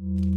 you